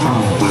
Wow.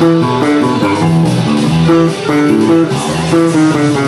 Thank you.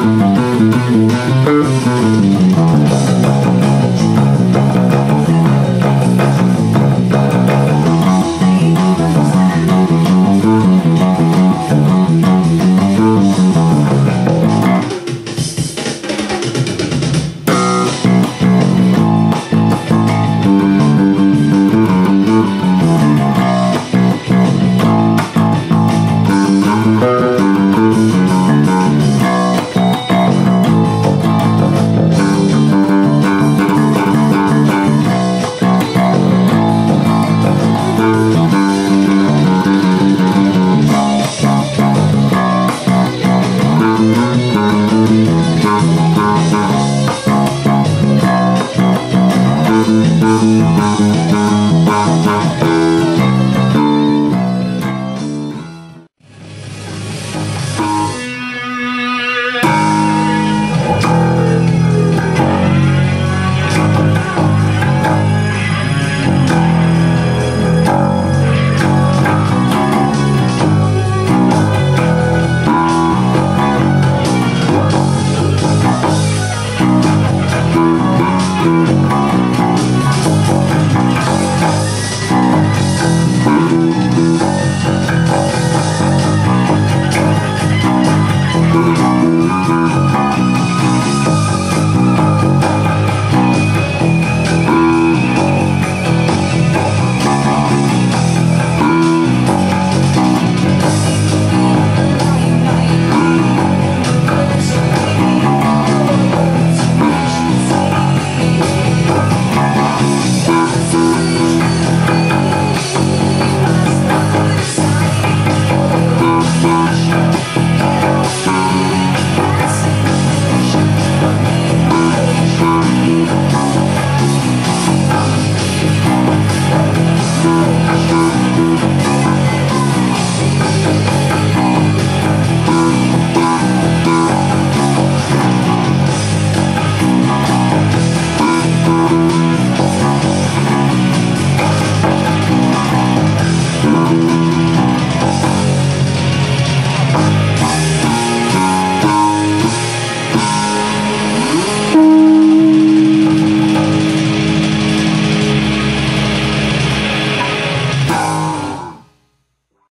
Thank you.